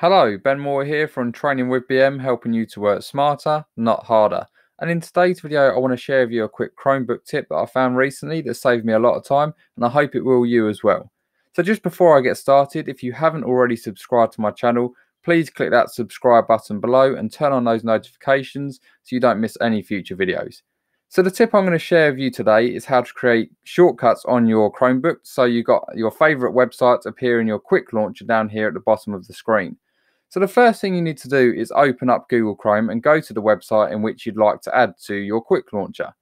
Hello, Ben Moore here from Training with BM, helping you to work smarter, not harder. And in today's video, I want to share with you a quick Chromebook tip that I found recently that saved me a lot of time, and I hope it will you as well. So just before I get started, if you haven't already subscribed to my channel, please click that subscribe button below and turn on those notifications so you don't miss any future videos. So the tip I'm going to share with you today is how to create shortcuts on your Chromebook so you got your favorite websites appear in your quick launcher down here at the bottom of the screen. So the first thing you need to do is open up Google Chrome and go to the website in which you'd like to add to your quick launcher.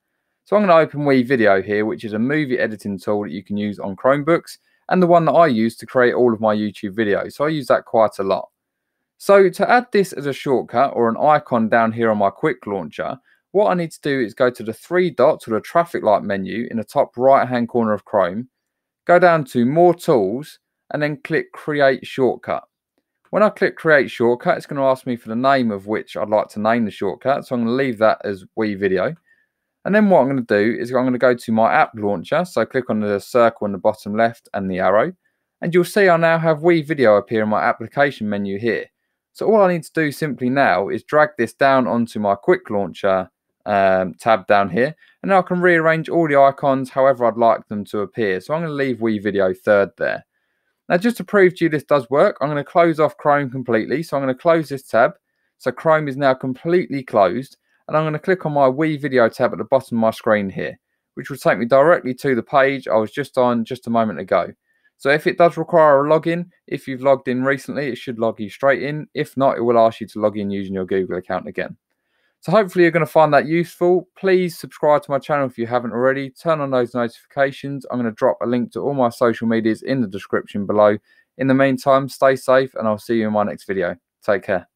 So I'm going to open WeVideo here, which is a movie editing tool that you can use on Chromebooks and the one that I use to create all of my YouTube videos. So I use that quite a lot. So to add this as a shortcut or an icon down here on my quick launcher, what I need to do is go to the three dots or the traffic light menu in the top right hand corner of Chrome, go down to more tools and then click create shortcut. When I click create shortcut, it's going to ask me for the name of which I'd like to name the shortcut. So I'm going to leave that as WeVideo. And then what I'm going to do is I'm going to go to my app launcher. So click on the circle in the bottom left and the arrow. And you'll see I now have WeVideo appear in my application menu here. So all I need to do simply now is drag this down onto my quick launcher um, tab down here. And now I can rearrange all the icons however I'd like them to appear. So I'm going to leave WeVideo third there. Now, just to prove to you this does work, I'm going to close off Chrome completely. So I'm going to close this tab. So Chrome is now completely closed. And I'm going to click on my WeVideo tab at the bottom of my screen here, which will take me directly to the page I was just on just a moment ago. So if it does require a login, if you've logged in recently, it should log you straight in. If not, it will ask you to log in using your Google account again. So hopefully you're going to find that useful. Please subscribe to my channel if you haven't already. Turn on those notifications. I'm going to drop a link to all my social medias in the description below. In the meantime, stay safe and I'll see you in my next video. Take care.